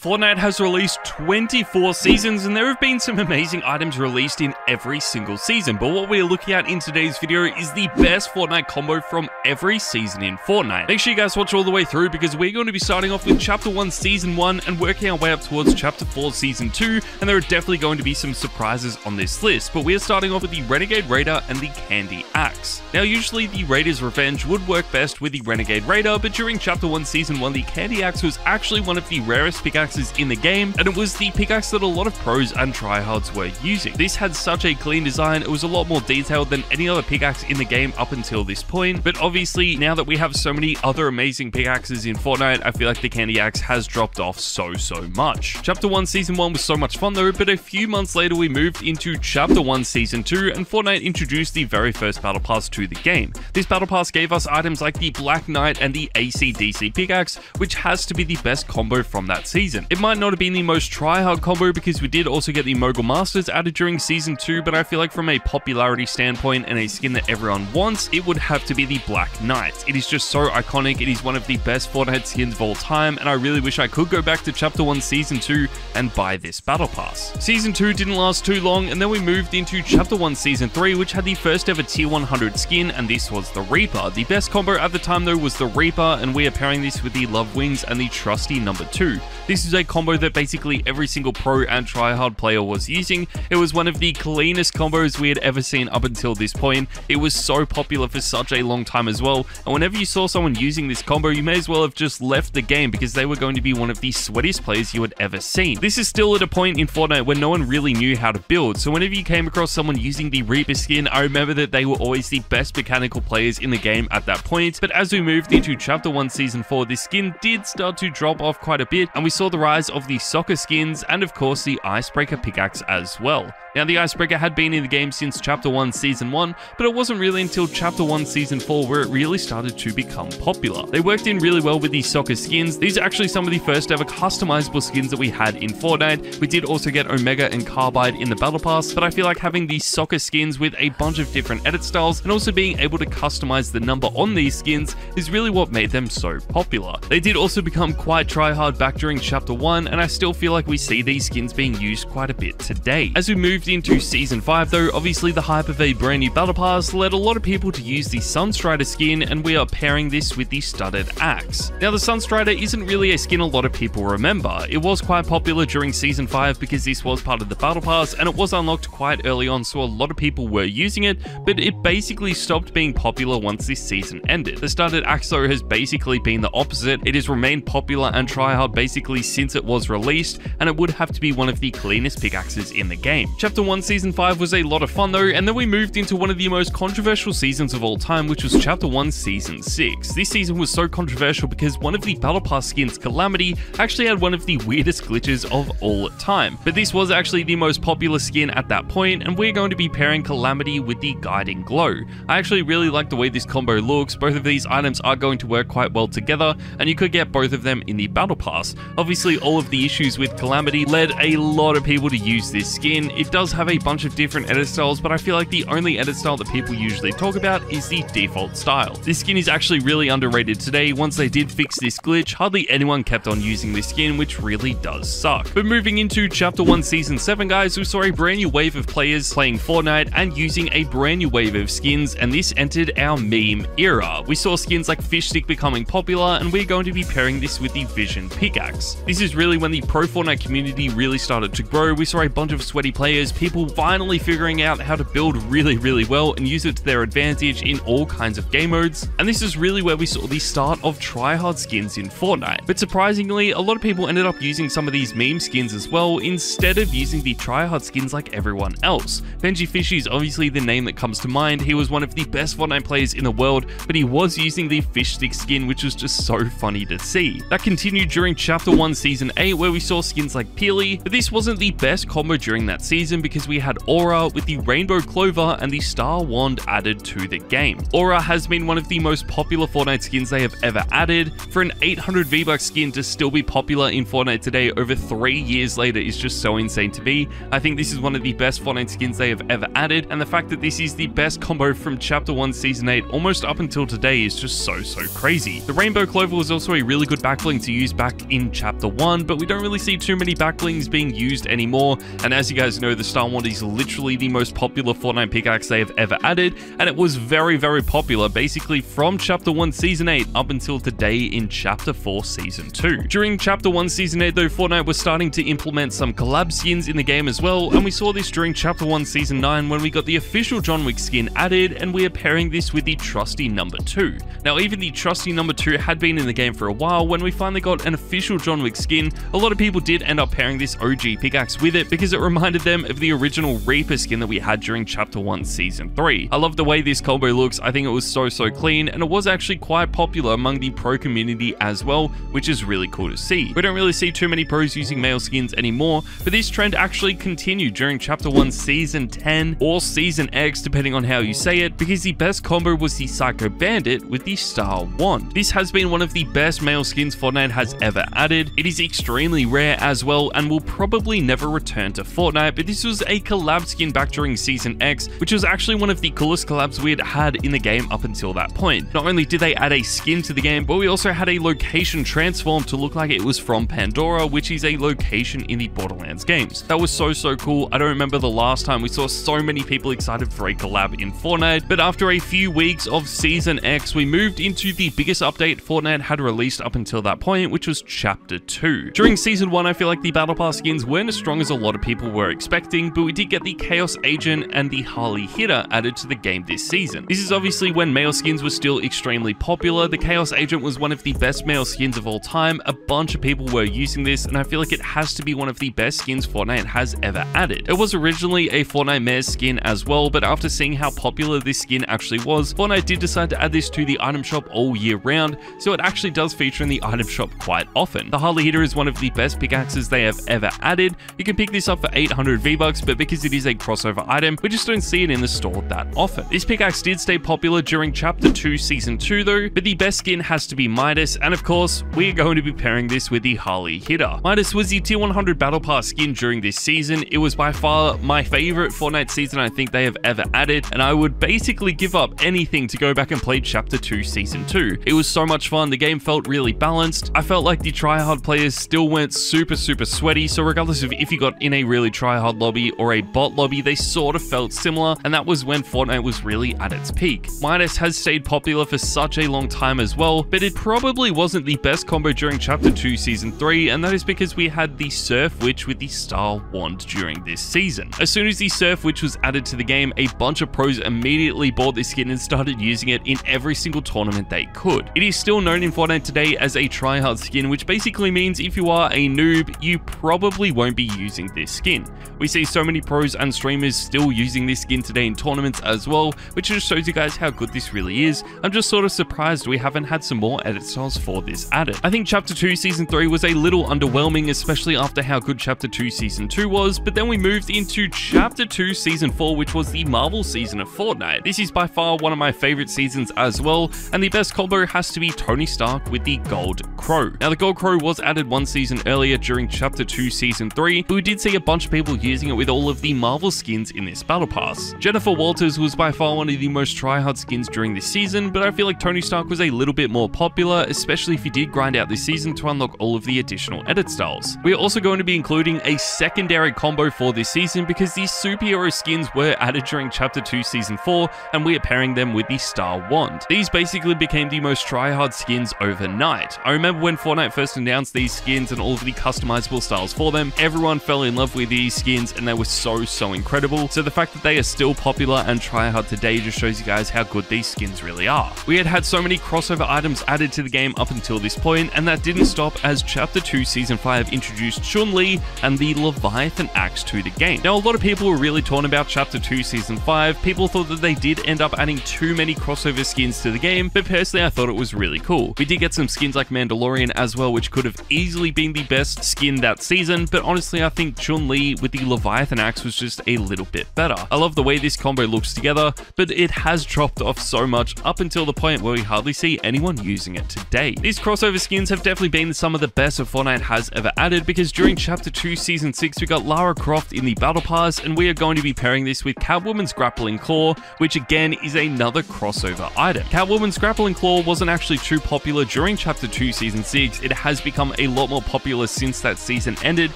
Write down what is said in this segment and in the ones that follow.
Fortnite has released 24 seasons and there have been some amazing items released in every single season, but what we're looking at in today's video is the best Fortnite combo from every season in Fortnite. Make sure you guys watch all the way through because we're going to be starting off with Chapter 1 Season 1 and working our way up towards Chapter 4 Season 2, and there are definitely going to be some surprises on this list, but we're starting off with the Renegade Raider and the Candy Axe. Now usually the Raider's Revenge would work best with the Renegade Raider, but during Chapter 1 Season 1 the Candy Axe was actually one of the rarest pickaxes pickaxes in the game, and it was the pickaxe that a lot of pros and tryhards were using. This had such a clean design, it was a lot more detailed than any other pickaxe in the game up until this point, but obviously now that we have so many other amazing pickaxes in Fortnite, I feel like the Candy Axe has dropped off so, so much. Chapter 1 Season 1 was so much fun though, but a few months later we moved into Chapter 1 Season 2, and Fortnite introduced the very first Battle Pass to the game. This Battle Pass gave us items like the Black Knight and the ACDC pickaxe, which has to be the best combo from that season season. It might not have been the most try-hard combo because we did also get the Mogul Masters added during Season 2, but I feel like from a popularity standpoint and a skin that everyone wants, it would have to be the Black Knight. It is just so iconic, it is one of the best Fortnite skins of all time, and I really wish I could go back to Chapter 1 Season 2 and buy this Battle Pass. Season 2 didn't last too long, and then we moved into Chapter 1 Season 3, which had the first ever Tier 100 skin, and this was the Reaper. The best combo at the time though was the Reaper, and we are pairing this with the Love Wings and the trusty number 2. This is a combo that basically every single pro and tryhard player was using. It was one of the cleanest combos we had ever seen up until this point. It was so popular for such a long time as well, and whenever you saw someone using this combo, you may as well have just left the game because they were going to be one of the sweatiest players you had ever seen. This is still at a point in Fortnite where no one really knew how to build, so whenever you came across someone using the Reaper skin, I remember that they were always the best mechanical players in the game at that point, but as we moved into Chapter 1 Season 4, this skin did start to drop off quite a bit, and we saw the rise of the soccer skins and of course the icebreaker pickaxe as well. Now, the Icebreaker had been in the game since Chapter 1 Season 1, but it wasn't really until Chapter 1 Season 4 where it really started to become popular. They worked in really well with the soccer skins. These are actually some of the first ever customizable skins that we had in Fortnite. We did also get Omega and Carbide in the Battle Pass, but I feel like having these soccer skins with a bunch of different edit styles and also being able to customize the number on these skins is really what made them so popular. They did also become quite try-hard back during Chapter 1, and I still feel like we see these skins being used quite a bit today. As we moved into Season 5 though, obviously the hype of a brand new Battle Pass led a lot of people to use the Sunstrider skin and we are pairing this with the Studded Axe. Now the Sunstrider isn't really a skin a lot of people remember. It was quite popular during Season 5 because this was part of the Battle Pass and it was unlocked quite early on so a lot of people were using it, but it basically stopped being popular once this season ended. The Studded Axe though has basically been the opposite. It has remained popular and tryhard basically since it was released and it would have to be one of the cleanest pickaxes in the game. Chapter 1 Season 5 was a lot of fun though, and then we moved into one of the most controversial seasons of all time, which was Chapter 1 Season 6. This season was so controversial because one of the Battle Pass skins, Calamity, actually had one of the weirdest glitches of all time. But this was actually the most popular skin at that point, and we're going to be pairing Calamity with the Guiding Glow. I actually really like the way this combo looks, both of these items are going to work quite well together, and you could get both of them in the Battle Pass. Obviously, all of the issues with Calamity led a lot of people to use this skin. It does have a bunch of different edit styles, but I feel like the only edit style that people usually talk about is the default style. This skin is actually really underrated today. Once they did fix this glitch, hardly anyone kept on using this skin, which really does suck. But moving into Chapter 1 Season 7, guys, we saw a brand new wave of players playing Fortnite and using a brand new wave of skins, and this entered our meme era. We saw skins like Fish Stick becoming popular, and we're going to be pairing this with the Vision Pickaxe. This is really when the pro Fortnite community really started to grow. We saw a bunch of sweaty players people finally figuring out how to build really, really well and use it to their advantage in all kinds of game modes. And this is really where we saw the start of tryhard skins in Fortnite. But surprisingly, a lot of people ended up using some of these meme skins as well instead of using the tryhard skins like everyone else. Benjyfishy is obviously the name that comes to mind. He was one of the best Fortnite players in the world, but he was using the fish stick skin, which was just so funny to see. That continued during Chapter 1 Season 8, where we saw skins like Peely, but this wasn't the best combo during that season because we had Aura with the Rainbow Clover and the Star Wand added to the game. Aura has been one of the most popular Fortnite skins they have ever added. For an 800 V-Bucks skin to still be popular in Fortnite today over three years later is just so insane to me. I think this is one of the best Fortnite skins they have ever added, and the fact that this is the best combo from Chapter 1 Season 8 almost up until today is just so, so crazy. The Rainbow Clover was also a really good backbling to use back in Chapter 1, but we don't really see too many backblings being used anymore, and as you guys know, the Star Wand is literally the most popular Fortnite pickaxe they have ever added, and it was very, very popular, basically from Chapter 1 Season 8 up until today in Chapter 4 Season 2. During Chapter 1 Season 8 though, Fortnite was starting to implement some collab skins in the game as well, and we saw this during Chapter 1 Season 9 when we got the official John Wick skin added, and we are pairing this with the trusty number 2. Now even the trusty number 2 had been in the game for a while, when we finally got an official John Wick skin, a lot of people did end up pairing this OG pickaxe with it because it reminded them of the original Reaper skin that we had during Chapter 1 Season 3. I love the way this combo looks, I think it was so so clean, and it was actually quite popular among the pro community as well, which is really cool to see. We don't really see too many pros using male skins anymore, but this trend actually continued during Chapter 1 Season 10 or Season X depending on how you say it, because the best combo was the Psycho Bandit with the Star Wand. This has been one of the best male skins Fortnite has ever added. It is extremely rare as well and will probably never return to Fortnite, but this was a collab skin back during Season X, which was actually one of the coolest collabs we had had in the game up until that point. Not only did they add a skin to the game, but we also had a location transform to look like it was from Pandora, which is a location in the Borderlands games. That was so, so cool. I don't remember the last time we saw so many people excited for a collab in Fortnite, but after a few weeks of Season X, we moved into the biggest update Fortnite had released up until that point, which was Chapter 2. During Season 1, I feel like the Battle Pass skins weren't as strong as a lot of people were expecting, but we did get the Chaos Agent and the Harley Hitter added to the game this season. This is obviously when male skins were still extremely popular. The Chaos Agent was one of the best male skins of all time. A bunch of people were using this, and I feel like it has to be one of the best skins Fortnite has ever added. It was originally a Fortnitemares skin as well, but after seeing how popular this skin actually was, Fortnite did decide to add this to the item shop all year round, so it actually does feature in the item shop quite often. The Harley Hitter is one of the best pickaxes they have ever added. You can pick this up for 800 V-Bucks, but because it is a crossover item, we just don't see it in the store that often. This pickaxe did stay popular during Chapter 2 Season 2 though, but the best skin has to be Midas, and of course, we're going to be pairing this with the Harley Hitter. Midas was the tier 100 Battle Pass skin during this season. It was by far my favorite Fortnite season I think they have ever added, and I would basically give up anything to go back and play Chapter 2 Season 2. It was so much fun, the game felt really balanced. I felt like the tryhard players still weren't super, super sweaty, so regardless of if you got in a really tryhard lobby or a bot lobby, they sort of felt similar, and that was when Fortnite was really at its peak. Midas has stayed popular for such a long time as well, but it probably wasn't the best combo during Chapter 2 Season 3, and that is because we had the Surf Witch with the Star Wand during this season. As soon as the Surf Witch was added to the game, a bunch of pros immediately bought this skin and started using it in every single tournament they could. It is still known in Fortnite today as a tryhard skin, which basically means if you are a noob, you probably won't be using this skin. We see so many pros and streamers still using this skin today in tournaments as well, which just shows you guys how good this really is. I'm just sort of surprised we haven't had some more edit styles for this added. I think Chapter 2 Season 3 was a little underwhelming, especially after how good Chapter 2 Season 2 was, but then we moved into Chapter 2 Season 4, which was the Marvel season of Fortnite. This is by far one of my favorite seasons as well, and the best combo has to be Tony Stark with the Gold Crow. Now, the Gold Crow was added one season earlier during Chapter 2 Season 3, but we did see a bunch of people using it with all of the Marvel skins in this Battle Pass. Jennifer Walters was by far one of the most tryhard skins during this season, but I feel like Tony Stark was a little bit more popular, especially if you did grind out this season to unlock all of the additional edit styles. We are also going to be including a secondary combo for this season because these superhero skins were added during Chapter 2 Season 4, and we are pairing them with the Star Wand. These basically became the most tryhard skins overnight. I remember when Fortnite first announced these skins and all of the customizable styles for them, everyone fell in love with these skins and they were so, so incredible. So the fact that they are still popular and tryhard today just shows you guys how good these skins really are. We had had so many crossover items added to the game up until this point, and that didn't stop as Chapter 2 Season 5 introduced Chun-Li and the Leviathan Axe to the game. Now, a lot of people were really torn about Chapter 2 Season 5. People thought that they did end up adding too many crossover skins to the game, but personally, I thought it was really cool. We did get some skins like Mandalorian as well, which could have easily been the best skin that season, but honestly, I think Chun-Li with the Leviathan Axe was just a little bit better. I love the way this combo looks together, but it has dropped off so much up until the point where we hardly see anyone using it today. These crossover skins have definitely been some of the best that Fortnite has ever added because during Chapter 2 Season 6 we got Lara Croft in the Battle Pass and we are going to be pairing this with Catwoman's Grappling Claw, which again is another crossover item. Catwoman's Grappling Claw wasn't actually too popular during Chapter 2 Season 6, it has become a lot more popular since that season ended,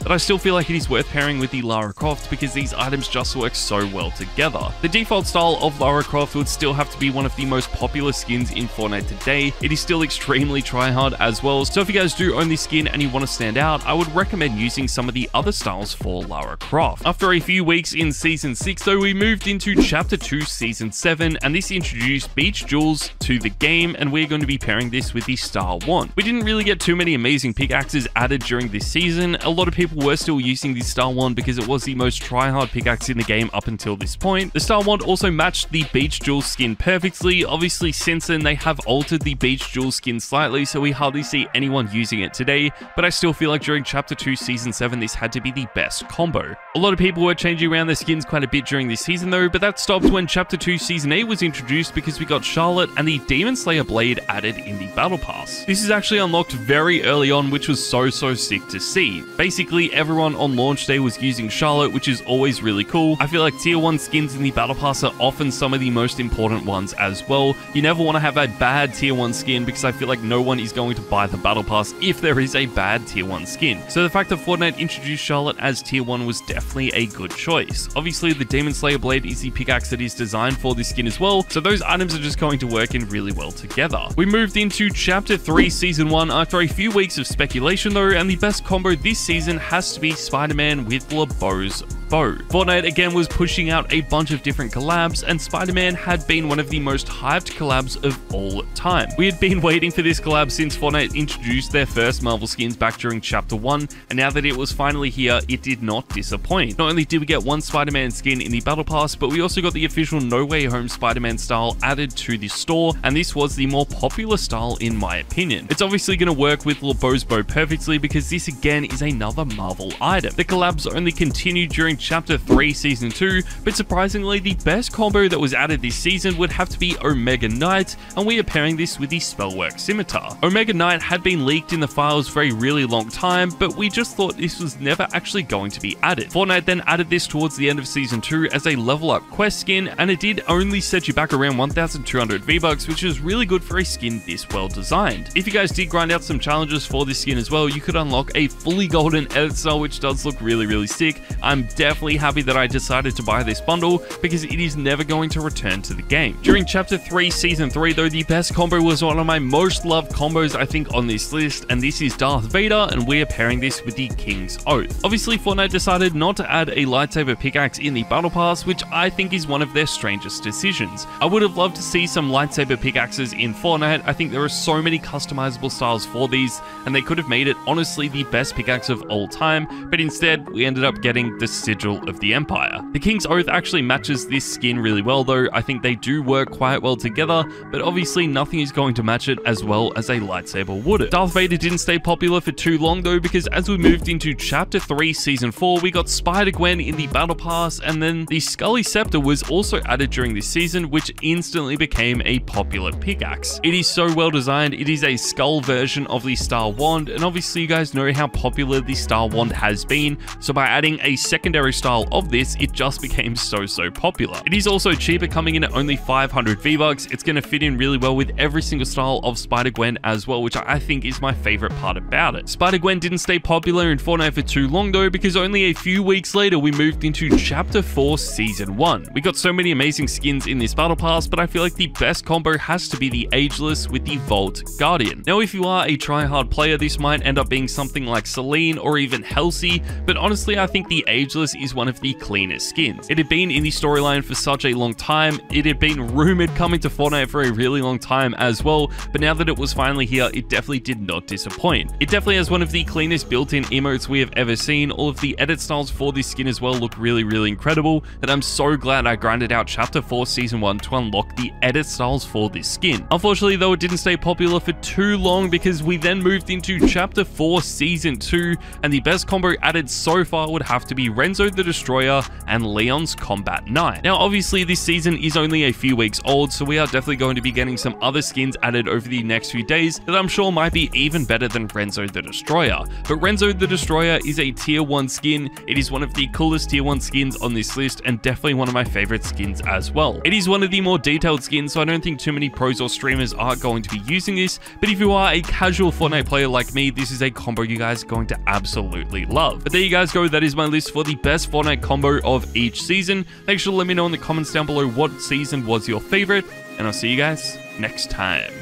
but I still feel like it is worth pairing with the Lara Croft because these items just work so well together. The default style of Lara Croft would still have to be one of the most popular skins in Fortnite today. It is still extremely tryhard as well, so if you guys do own this skin and you want to stand out, I would recommend using some of the other styles for Lara Croft. After a few weeks in Season 6 though, we moved into Chapter 2 Season 7, and this introduced Beach Jules to the game, and we're going to be pairing this with the Star Wand. We didn't really get too many amazing pickaxes added during this season. A lot of people were still using the Star Wand because it was the most try-hard pickaxe in the game up until this point. The Star Wand also matched the Beach Jules skin perfectly. Obviously, since then, they have altered the Beach Jules skin slightly, so we hardly see anyone using it today, but I still feel like during Chapter 2 Season 7, this had to be the best combo. A lot of people were changing around their skins quite a bit during this season though, but that stopped when Chapter 2 Season 8 was introduced because we got Charlotte and the Demon Slayer Blade added in the Battle Pass. This is actually unlocked very early on, which was so so sick to see. Basically, everyone on launch day was using Charlotte, which is always really cool. I feel like tier 1 skins in the Battle Pass are often some of the most important ones as well. You never want to have a bad tier 1 skin because I feel like no one is going to buy the Battle Pass if there is a bad tier 1 skin. So the fact that Fortnite introduced Charlotte as tier 1 was definitely a good choice. Obviously, the Demon Slayer Blade is the pickaxe that is designed for this skin as well, so those items are just going to work in really well together. We moved into Chapter 3 Season 1 after a few weeks of speculation though, and the best combo this season has to be Spider-Man with LeBeau's Bo. Fortnite again was pushing out a bunch of different collabs, and Spider-Man had been one of the most hyped collabs of all time. We had been waiting for this collab since Fortnite introduced their first Marvel skins back during Chapter 1, and now that it was finally here, it did not disappoint. Not only did we get one Spider-Man skin in the Battle Pass, but we also got the official No Way Home Spider-Man style added to the store, and this was the more popular style in my opinion. It's obviously going to work with LeBeau's Bo perfectly because this again is another Marvel item. The collabs only continued during Chapter 3 Season 2, but surprisingly the best combo that was added this season would have to be Omega Knight, and we are pairing this with the Spellwork Scimitar. Omega Knight had been leaked in the files for a really long time, but we just thought this was never actually going to be added. Fortnite then added this towards the end of Season 2 as a level up quest skin, and it did only set you back around 1200 V-Bucks, which is really good for a skin this well designed. If you guys did grind out some challenges for this skin as well, you could unlock a fully golden edit style, which does look really, really sick. I'm definitely happy that I decided to buy this bundle because it is never going to return to the game. During Chapter 3 Season 3 though, the best combo was one of my most loved combos I think on this list, and this is Darth Vader, and we are pairing this with the King's Oath. Obviously, Fortnite decided not to add a lightsaber pickaxe in the Battle Pass, which I think is one of their strangest decisions. I would have loved to see some lightsaber pickaxes in Fortnite. I think there are so many customizable styles for these, and they could have made it honestly the best pickaxe of all time, but instead, we ended up getting the Sigil of the Empire. The King's Oath actually matches this skin really well though, I think they do work quite well together, but obviously nothing is going to match it as well as a lightsaber would. it? Darth Vader didn't stay popular for too long though, because as we moved into Chapter 3 Season 4, we got Spider-Gwen in the Battle Pass, and then the Scully Scepter was also added during this season, which instantly became a popular pickaxe. It is so well designed, it is a skull version of the Star Wand, and obviously you guys know how popular the Star Wand has been, so by adding a secondary style of this, it just became so so popular. It is also cheaper coming in at only 500 V-Bucks, it's going to fit in really well with every single style of Spider-Gwen as well, which I think is my favorite part about it. Spider-Gwen didn't stay popular in Fortnite for too long though, because only a few weeks later we moved into Chapter 4 Season 1. We got so many amazing skins in this Battle Pass, but I feel like the best combo has to be the Ageless with the Vault Guardian. Now if you are a try-hard player, this might end up being something like Celine or even Halsey, but honestly I think the Ageless is one of the cleanest skins. It had been in the storyline for such a long time, it had been rumored coming to Fortnite for a really long time as well, but now that it was finally here, it definitely did not disappoint. It definitely has one of the cleanest built-in emotes we have ever seen, all of the edit styles for this skin as well look really really incredible, and I'm so glad I grinded out Chapter 4 Season 1 to unlock the edit styles for this skin. Unfortunately though, it didn't stay popular for too long because we then moved into Chapter 4 Season 2, and the best combo added so far would have to be Renzo The Destroyer, and Leon's Combat Knife. Now, obviously, this season is only a few weeks old, so we are definitely going to be getting some other skins added over the next few days that I'm sure might be even better than Renzo the Destroyer. But Renzo the Destroyer is a tier 1 skin. It is one of the coolest tier 1 skins on this list and definitely one of my favorite skins as well. It is one of the more detailed skins, so I don't think too many pros or streamers are going to be using this, but if you are a casual Fortnite player like me, this is a combo you guys are going to absolutely love. But there you guys go, that is my list for the best Fortnite combo of each season. Make sure to let me know in the comments down below what season was your favorite, and I'll see you guys next time.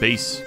Peace.